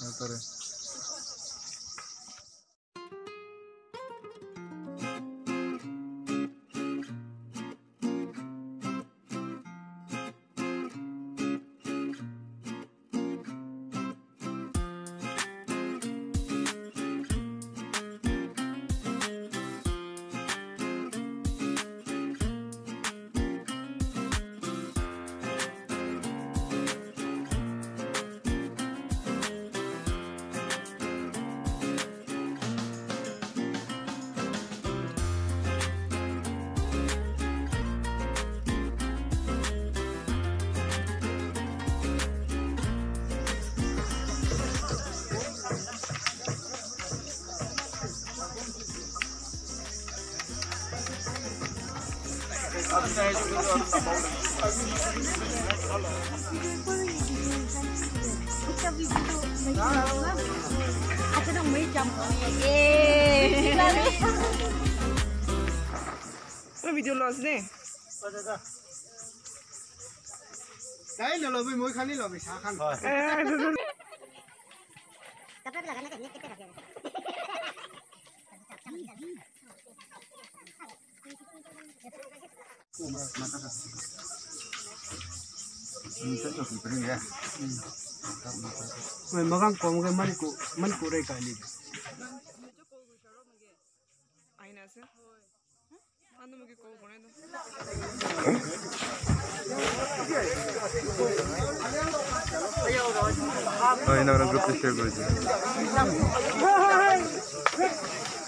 Ahí estaré. Aku dong mau jam. Lo video loss deh. Đây là lo bị mũi khăn đi lo bị xả khăn. Cặp lại là cái này cái này cái này. Oh, ini orang grup.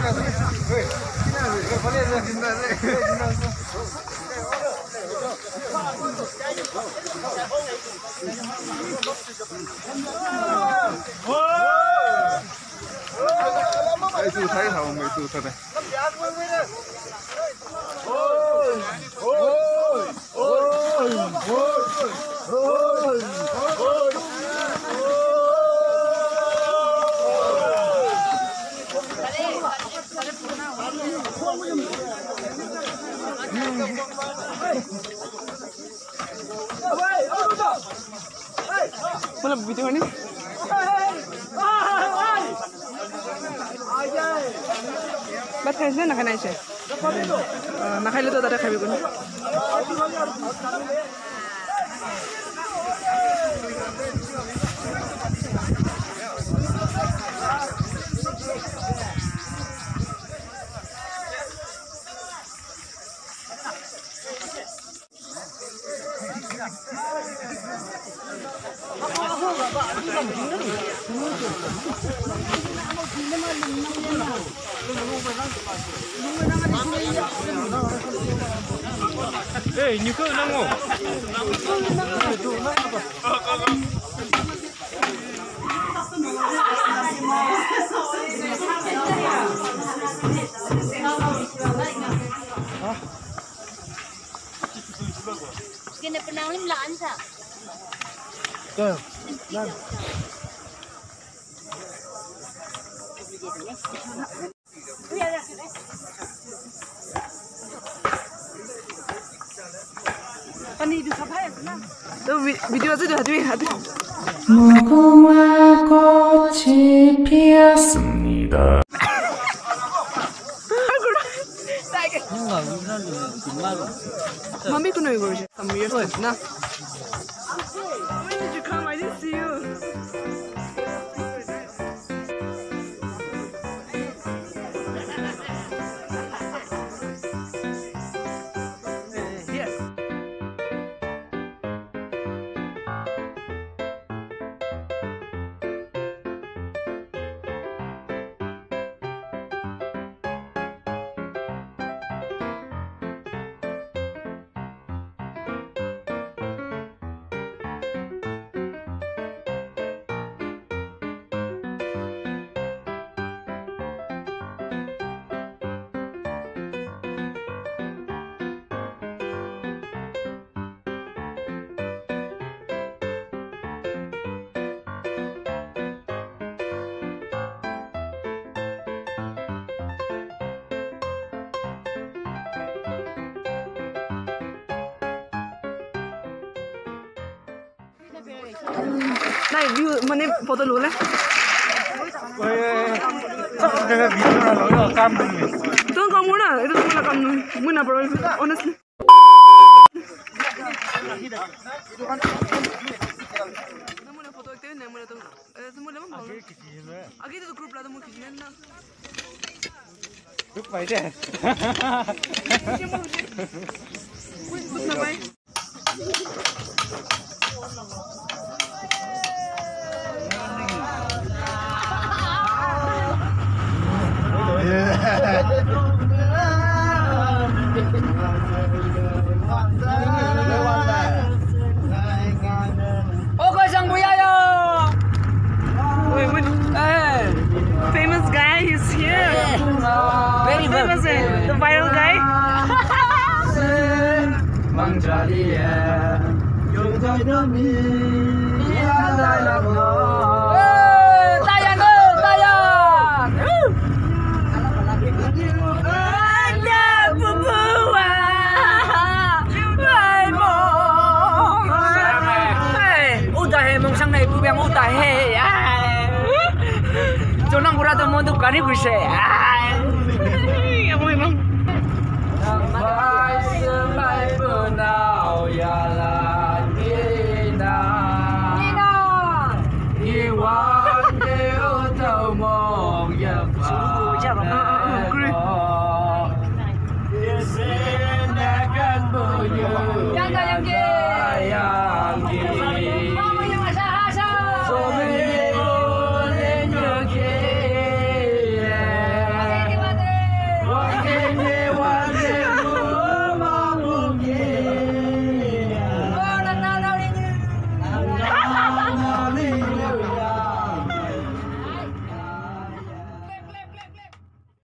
哎，走，抬头，没走，抬头。बोले बीते हुए नहीं बस खाई से ना खाना इसे ना खाई लो तो तारे खाई भी कुनी Uh, nakailuto tara kami ko. Kena pernah lim laan sa. 또 비, 너 미, 미디어 하지 하지 하지 무궁화 꽃이 피었습니다. 얼굴 딸기 뭔가 우리나라 뒷말로 마음이 드는 얼굴이 3일 나. नाइ मने फोटो लले ओए ओए तँ काम गरिस् तँ काम गुना यो तँ काम नु मुना पर Honestly. दुकान तँ फोटो छैन मलाई त म भगागि mang trả đi dùng tay nó mi. Ya lại làm nó tayan ơi tayan ya bu bu à. Ai mong. Ta he mong sang này, bu bang u ta he. Cho năng ra tao muốn được cái này vậy.